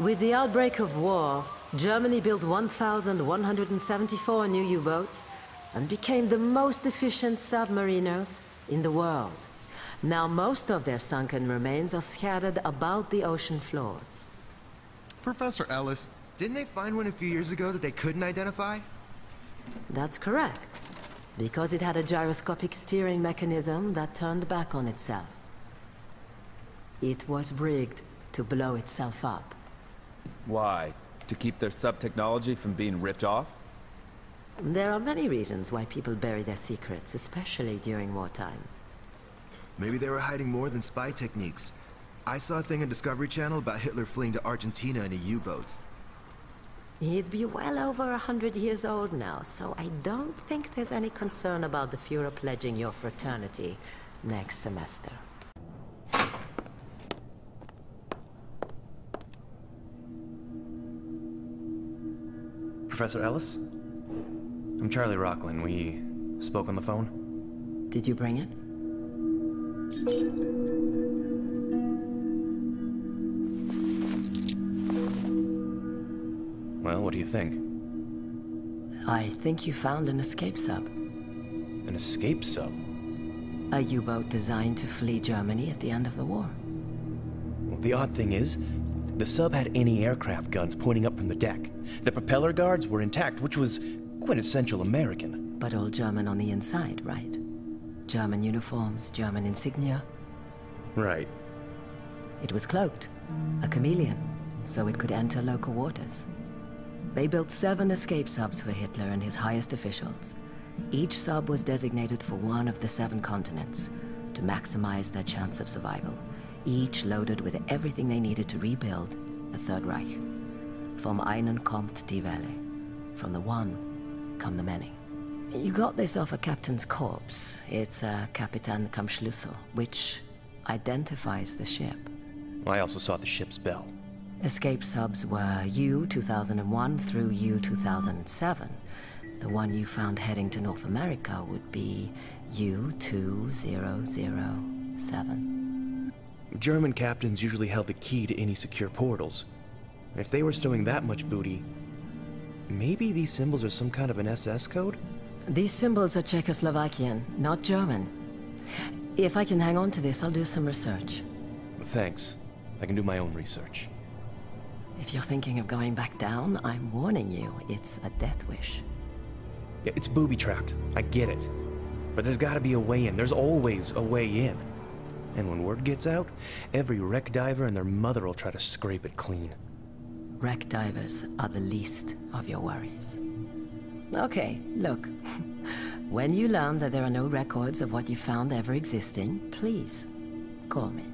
With the outbreak of war, Germany built 1,174 new U-boats and became the most efficient submariners in the world. Now most of their sunken remains are scattered about the ocean floors. Professor Ellis, didn't they find one a few years ago that they couldn't identify? That's correct. Because it had a gyroscopic steering mechanism that turned back on itself. It was rigged to blow itself up. Why? To keep their sub-technology from being ripped off? There are many reasons why people bury their secrets, especially during wartime. Maybe they were hiding more than spy techniques. I saw a thing on Discovery Channel about Hitler fleeing to Argentina in a U-boat. He'd be well over a hundred years old now, so I don't think there's any concern about the Fuhrer pledging your fraternity next semester. Professor Ellis? I'm Charlie Rockland. We spoke on the phone. Did you bring it? Well, what do you think? I think you found an escape sub. An escape sub? A U-boat designed to flee Germany at the end of the war. Well, the odd thing is, the sub had anti-aircraft guns pointing up from the deck. The propeller guards were intact, which was quintessential American. But all German on the inside, right? German uniforms, German insignia. Right. It was cloaked, a chameleon, so it could enter local waters. They built seven escape subs for Hitler and his highest officials. Each sub was designated for one of the seven continents to maximize their chance of survival. Each loaded with everything they needed to rebuild the Third Reich. Vom einen kommt die Welle. From the one come the many. You got this off a captain's corpse. It's a Kapitan kam Schlüssel, which identifies the ship. I also saw the ship's bell. Escape subs were U-2001 through U-2007. The one you found heading to North America would be U-2007. German captains usually held the key to any secure portals. If they were stowing that much booty, maybe these symbols are some kind of an SS code? These symbols are Czechoslovakian, not German. If I can hang on to this, I'll do some research. Thanks. I can do my own research. If you're thinking of going back down, I'm warning you, it's a death wish. It's booby-trapped. I get it. But there's gotta be a way in. There's always a way in. And when word gets out, every wreck diver and their mother will try to scrape it clean. Wreck divers are the least of your worries. Okay, look. when you learn that there are no records of what you found ever existing, please, call me.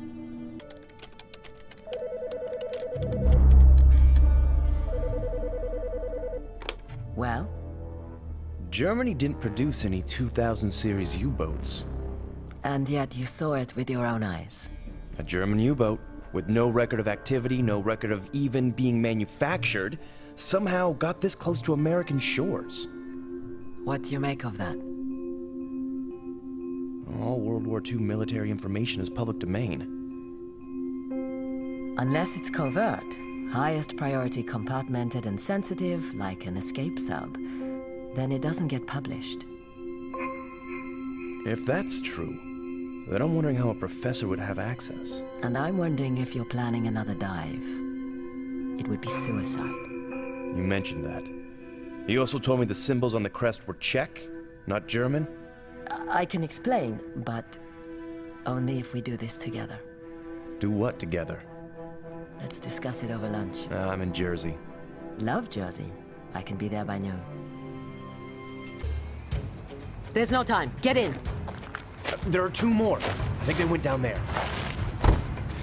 Well? Germany didn't produce any 2000 series U-boats. And yet you saw it with your own eyes. A German U-boat, with no record of activity, no record of even being manufactured, somehow got this close to American shores. What do you make of that? All World War II military information is public domain. Unless it's covert, highest priority compartmented and sensitive, like an escape sub, then it doesn't get published. If that's true, then I'm wondering how a professor would have access. And I'm wondering if you're planning another dive. It would be suicide. You mentioned that. You also told me the symbols on the crest were Czech, not German? I can explain, but only if we do this together. Do what together? Let's discuss it over lunch. Uh, I'm in Jersey. Love Jersey. I can be there by noon. There's no time. Get in. There are two more. I think they went down there.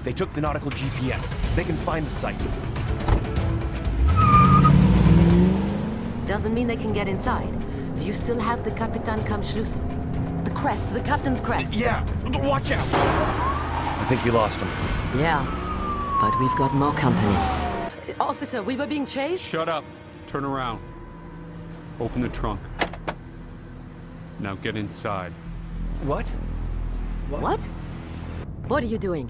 They took the nautical GPS. They can find the site. Doesn't mean they can get inside. Do you still have the Kapitan kam Schlüssel? The crest, the captain's crest. Yeah, watch out! I think you lost him. Yeah, but we've got more company. Officer, we were being chased? Shut up. Turn around. Open the trunk. Now get inside. What? What? What are you doing?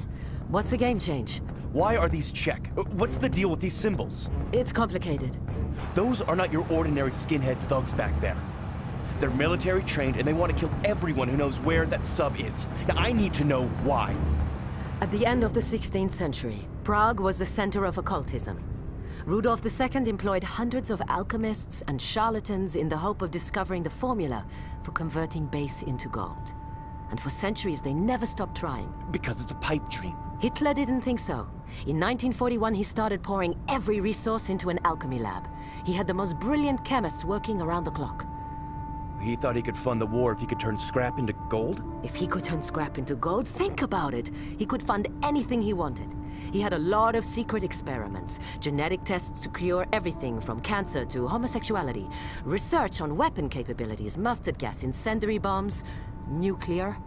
What's the game change? Why are these Czech? Uh, What's the deal with these symbols? It's complicated. Those are not your ordinary skinhead thugs back there. They're military trained and they want to kill everyone who knows where that sub is. Now, I need to know why. At the end of the 16th century, Prague was the center of occultism. Rudolf II employed hundreds of alchemists and charlatans in the hope of discovering the formula for converting base into gold. And for centuries, they never stopped trying. Because it's a pipe dream. Hitler didn't think so. In 1941, he started pouring every resource into an alchemy lab. He had the most brilliant chemists working around the clock. He thought he could fund the war if he could turn scrap into gold? If he could turn scrap into gold, think about it. He could fund anything he wanted. He had a lot of secret experiments, genetic tests to cure everything from cancer to homosexuality, research on weapon capabilities, mustard gas, incendiary bombs, nuclear.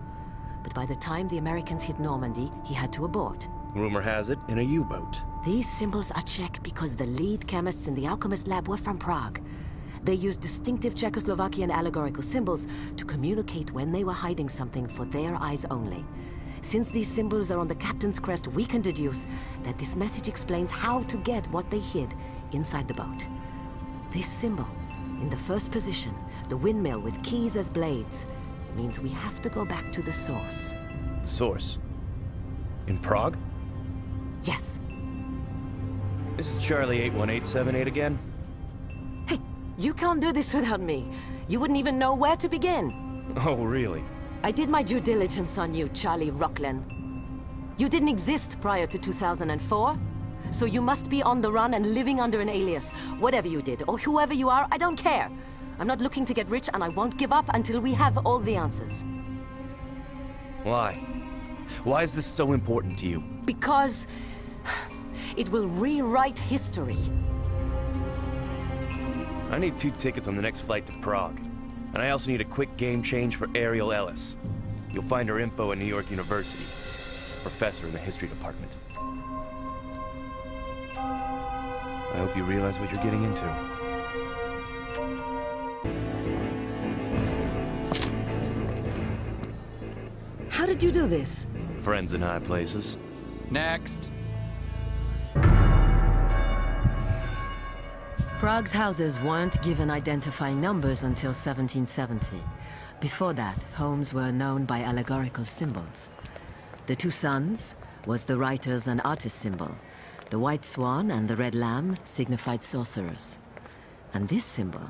But by the time the Americans hit Normandy, he had to abort. Rumor has it, in a U-boat. These symbols are Czech because the lead chemists in the alchemist lab were from Prague. They used distinctive Czechoslovakian allegorical symbols to communicate when they were hiding something for their eyes only. Since these symbols are on the captain's crest, we can deduce that this message explains how to get what they hid inside the boat. This symbol, in the first position, the windmill with keys as blades, means we have to go back to the source. The source. In Prague? Yes. This is Charlie 81878 again. Hey, you can't do this without me. You wouldn't even know where to begin. Oh, really? I did my due diligence on you, Charlie Rockland. You didn't exist prior to 2004, so you must be on the run and living under an alias. Whatever you did, or whoever you are, I don't care. I'm not looking to get rich, and I won't give up until we have all the answers. Why? Why is this so important to you? Because... it will rewrite history. I need two tickets on the next flight to Prague. And I also need a quick game change for Ariel Ellis. You'll find her info at New York University. She's a professor in the history department. I hope you realize what you're getting into. How did you do this? Friends in high places. Next. Prague's houses weren't given identifying numbers until 1770. Before that, homes were known by allegorical symbols. The two suns was the writer's and artist's symbol. The white swan and the red lamb signified sorcerers. And this symbol,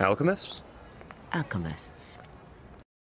Alchemists? alchemists.